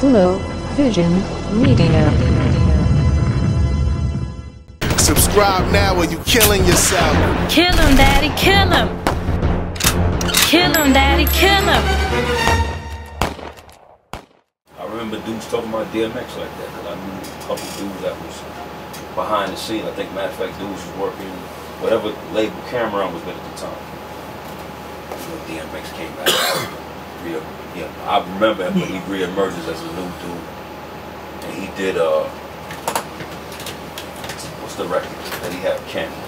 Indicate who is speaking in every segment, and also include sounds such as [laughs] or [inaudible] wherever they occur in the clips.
Speaker 1: Flow Vision Media.
Speaker 2: Subscribe now or you killing yourself.
Speaker 3: Kill him, daddy, kill him. Kill him, daddy, kill him.
Speaker 4: I remember dudes talking about DMX like that, because I knew a couple dudes that was behind the scene. I think, matter of fact, dudes was working whatever label Cam'ron was with at the time. You know, DMX came back. Re- yeah, I remember him when he reemerges as a new dude, and he did uh, what's the record that he had Cam'ron?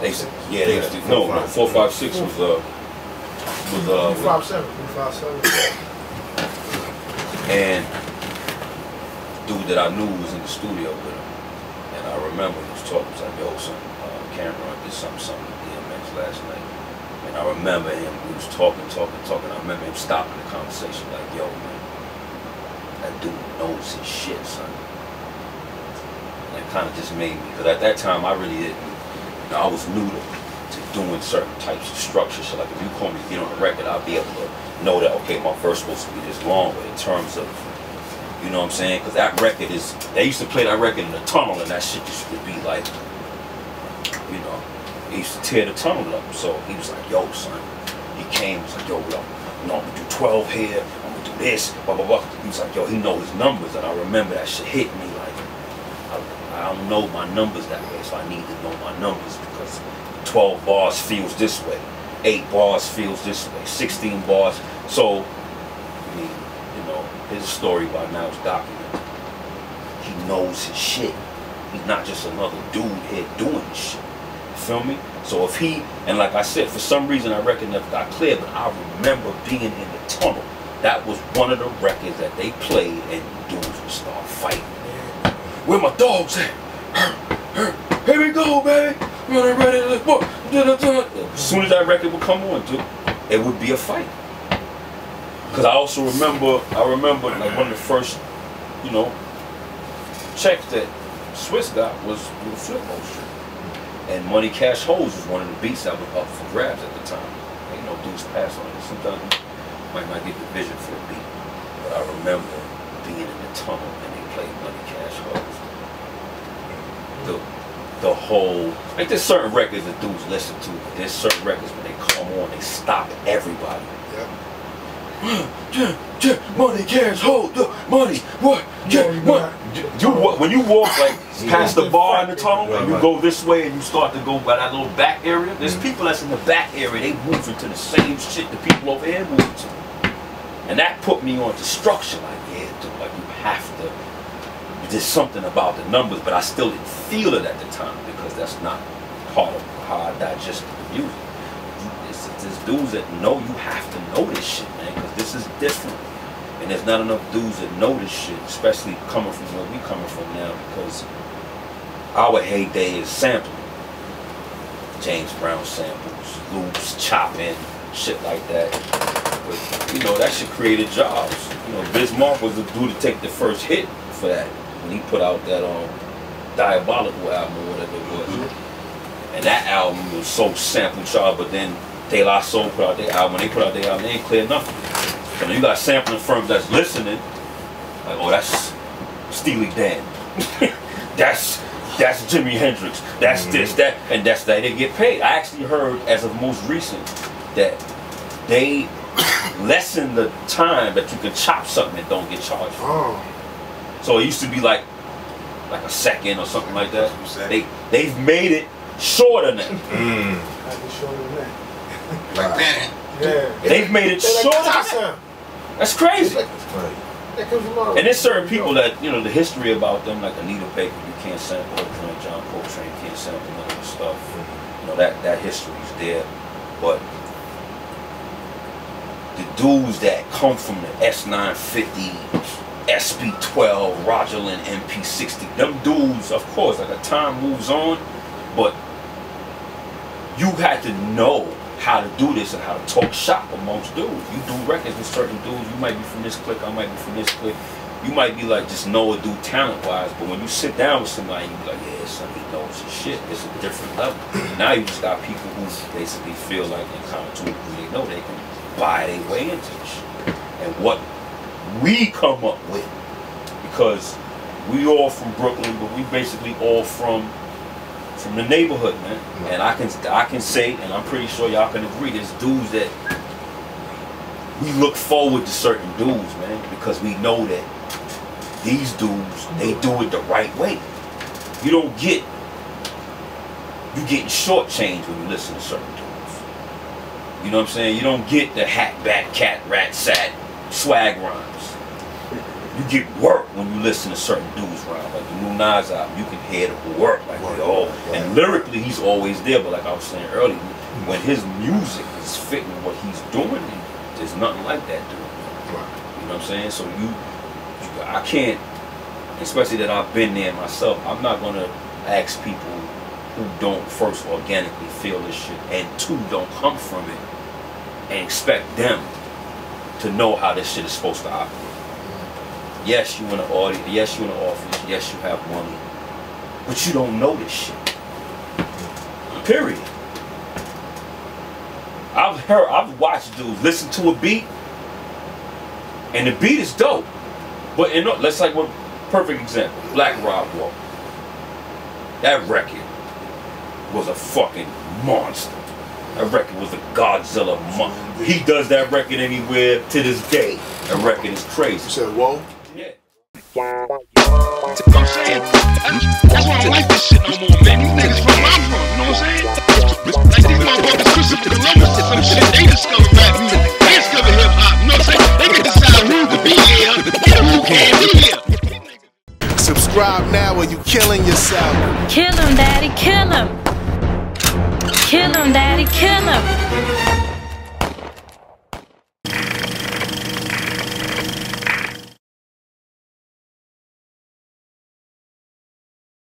Speaker 4: They said, yeah, they used to, no, no, four five six was uh, was uh, with-
Speaker 5: Five seven, five seven.
Speaker 4: And dude that I knew was in the studio with him. And I remember he was talking, he was like, yo, son, uh, Cam'ron did something, something with DMX last night. And I remember him, we was talking, talking, talking. I remember him stopping the conversation like, yo, man, that dude knows his shit, son. And it kind of just made me, because at that time I really didn't, you know, I was new to, to doing certain types of structure. So like if you call me to get on a record, I'll be able to know that, okay, my verse supposed to be this long, but in terms of, you know what I'm saying? Because that record is, they used to play that record in the tunnel and that shit just would be like, he used to tear the tunnel up. So he was like, yo, son. He came, was like, yo, yo, you know, I'm gonna do 12 here, I'm gonna do this, blah, blah, blah. He was like, yo, he know his numbers. And I remember that shit hit me like, I, I don't know my numbers that way, so I need to know my numbers because 12 bars feels this way, 8 bars feels this way, 16 bars. So, I mean, you know, his story by now is documented. He knows his shit. He's not just another dude here doing shit. Feel me? So if he, and like I said, for some reason I reckon never got clear, but I remember being in the tunnel. That was one of the records that they played and dudes would start fighting. Where my dogs at? Here we go, baby. Running ready. let's. As soon as that record would come on, dude, it would be a fight. Cause I also remember, I remember like one of the first, you know, checks that Swizz got was with Flip shit. And Money Cash Hoes was one of the beats that was up for grabs at the time. Ain't no dudes pass on it. Sometimes you might not get the vision for a beat. But I remember being in the tunnel and they played Money Cash Hoes. The the whole like there's certain records that dudes listen to, but there's certain records when they come on, they stop everybody. Yeah, money, cash, hold the money, what, yeah,
Speaker 5: No,
Speaker 4: what? You, wa- when you walk like [laughs] past the bar in the tunnel and you go this way and you start to go by that little back area, there's people that's in the back area, they moving to the same shit the people over here moving to. And that put me on to structure, like, yeah, dude, like you have to, there's something about the numbers, but I still didn't feel it at the time because that's not part of how I digested the music. It's dudes that know you have to know this shit, man, because this is different. And there's not enough dudes that know this shit, especially coming from where we coming from now, because our heyday is sampling. James Brown samples, loops, chopping, shit like that. But, you know, that shit created jobs. You know, Biz Markie was the dude to take the first hit for that when he put out that um, Diabolical album or whatever it was. And that album was so sample charged, but then De La Soul put out their album. When they put out their album, they ain't clear nothing. So now you got sampling firms that's listening, like, oh, that's Steely Dan. [laughs] that's that's Jimi Hendrix. That's this, that, and that's that. They get paid. I actually heard, as of most recent, that they lessen the time that you can chop something and don't get charged.
Speaker 5: Oh.
Speaker 4: So it used to be like like a second or something like that. They they've made it shorter now.
Speaker 6: Mm. Like that.
Speaker 5: Yeah.
Speaker 4: They've made it
Speaker 5: They like
Speaker 4: shorter.
Speaker 5: that
Speaker 4: than that.
Speaker 5: sound.
Speaker 4: That's crazy.
Speaker 5: Like,
Speaker 6: That's funny.
Speaker 5: that comes from all-
Speaker 4: And there's certain people that, you know, the history about them, like Anita Baker, you can't sample her joint, John Coltrane can't sample none of the stuff. You know, that, that history's there. But the dudes that come from the S950, SP12, Roger Rogerland MP60, them dudes, of course, like as time moves on, but you had to know how to do this and how to talk shop amongst dudes. You do records with certain dudes. You might be from this clique, I might be from this clique. You might be like just know a dude talent wise, but when you sit down with somebody, you be like, yeah, son, knows his shit. It's a different level. now you just got people who basically feel like in common to who they know they can buy their way into shit. And what we come up with because we all from Brooklyn, but we basically all from from the neighborhood, man. And I can I can say, and I'm pretty sure y'all can agree, there's dudes that we look forward to certain dudes, man, because we know that these dudes they do it the right way. You don't get you getting shortchanged when you listen to certain dudes. You know what I'm saying? You don't get the hat, bat, cat, rat, sat, swag rhymes. You get work when you listen to certain dudes rhyme. Like the new Nas album, you can hear the work. Like
Speaker 6: Work,
Speaker 4: oh,
Speaker 6: right.
Speaker 4: and lyrically he's always there. But like I was saying earlier, when his music is fitting what he's doing, there's nothing like that dude.
Speaker 6: Right.
Speaker 4: You know what I'm saying? So you, you I can't, especially that I've been there myself. I'm not gonna ask people who don't first organically feel this shit and two don't come from it and expect them to know how this shit is supposed to operate. Yes, you in the audience. Yes, you in the office. Yes, you have money, but you don't know this shit. Period. I've heard, I've watched dudes listen to a beat, and the beat is dope. But in, let's like one perfect example, Black Rob Walker. That record was a fucking monster. That record was a Godzilla monster. He does that record anywhere to this day. That record is crazy.
Speaker 6: You said, whoa?
Speaker 7: That's why I don't like this shit no more, man. These niggas from where I'm you know what I'm saying? Like these motherfuckers Christopher Columbus did some shit. They discovered rap music. They discovered hip hop, you know what I'm saying? They can decide who to be here and who can't be here.
Speaker 2: Subscribe now or you killing yourself.
Speaker 3: Kill him, daddy, kill him. Kill him, daddy, kill him.